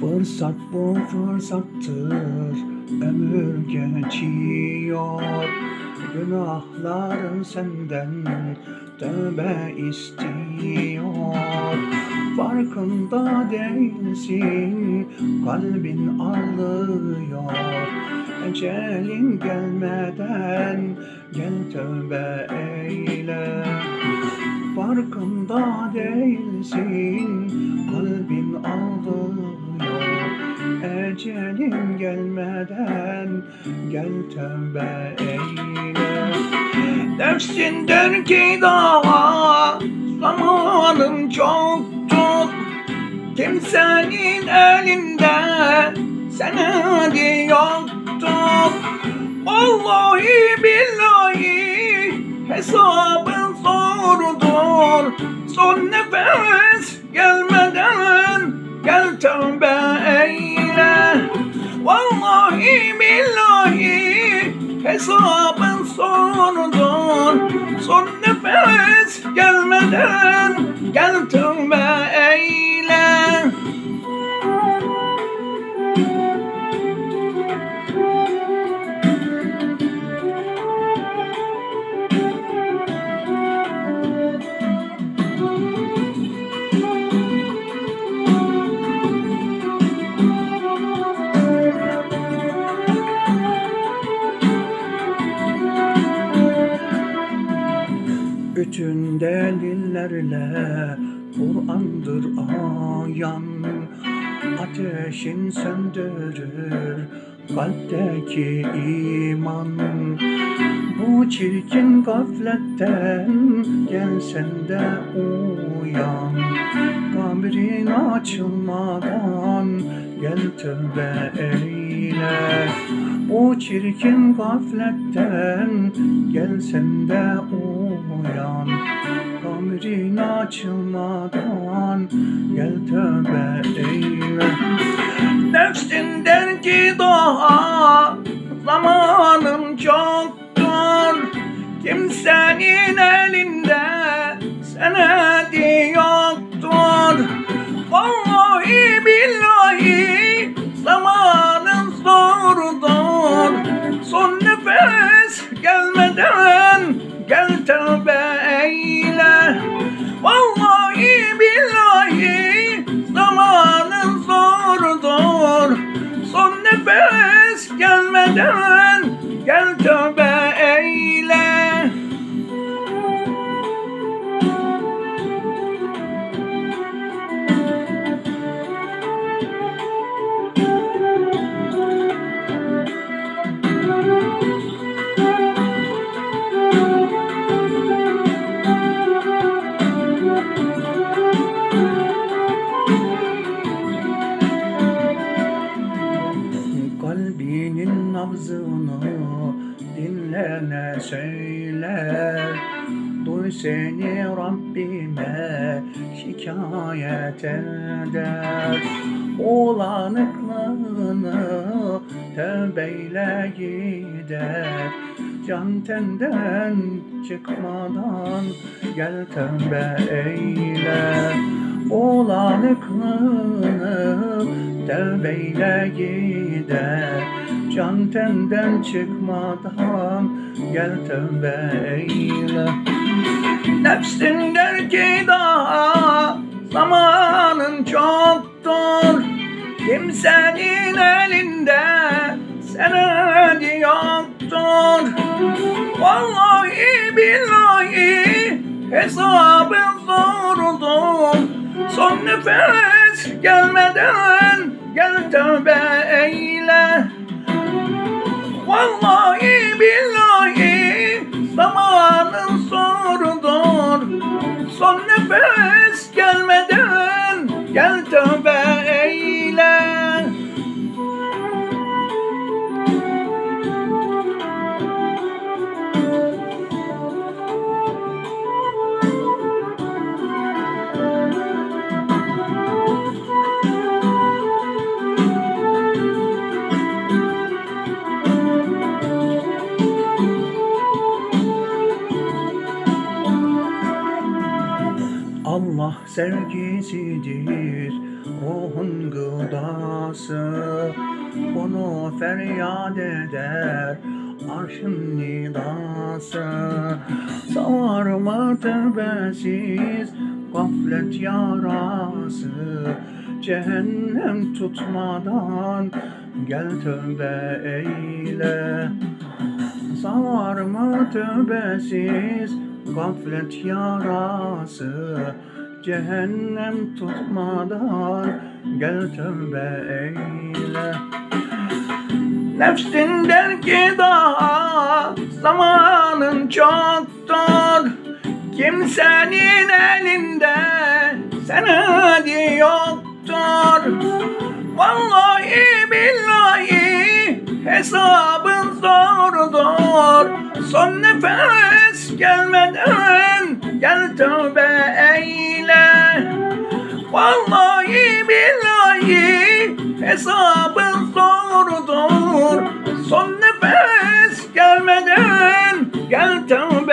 Fırsat bu fırsattır Ömür geçiyor. Günahlarım senden Tövbe istiyor. Farkında değilsin. Kalbin ağlıyor. Ecelin gelmeden gel tövbe eyle. Farkında değilsin. Kalbin ağlıyor. Ecelin gelmeden gel tövbe eyle. Nefsin der ki daha zamanın çoktur Kimsenin elinde senedi yoktur Vallahi billahi hesabın zordur. Son nefes gelmeden gel tövbe eyle. Vallahi billahi hesabın zordur. Son nefes gelmeden gel tövbe eyle Bütün delillerle Kur'an'dır ayan. Ateşin söndürür kalpteki iman. Bu çirkin gafletten gel de uyan. Kabrin açılmadan gel tövbe eyle O çirkin gafletten gel sen de uyan. Kabrin açılmadan gel tövbe eyle. Nefsin der ki daha zamanım çoktur. Kimsenin elinde senedi yoktur Vallahi billahi gelmeden gel tövbe eyle. Vallahi billahi zamanın zordur. Son nefes gelmeden nabzını dinlene söyler Duy seni Rabbime şikayet eder. Olanıklığını tövbeyle gider. Can tenden çıkmadan gel tövbe eyle. Olanıklığını tövbeyle gider Can tenden çıkmadan gel tövbe eyle. Nefsin der ki daha. Zamanın çoktur. Kimsenin elinde senedi yoktur. Vallahi billahi hesabın zordur. Son nefes gelmeden gel tövbe eyle Vallahi billahi zamanın zordur Son nefes gelmeden gel sevgisidir. Ruhun gıdası Bunu feryat eder. Arşın nidası Sarma tebesiz gaflet yarası Cehennem tutmadan gel tövbe eyle. Sarma tövbesiz gaflet yarası Cehennem tutmadan gel tövbe eyle. Nefsin der ki daha zamanın çoktur Kimsenin elinde senedi yoktur. Vallahi billahi hesabın zordur. Son nefes gelmeden gel tövbe eyle. Vallahi billahi hesabın zordur. Son nefes gelmeden gel tövbe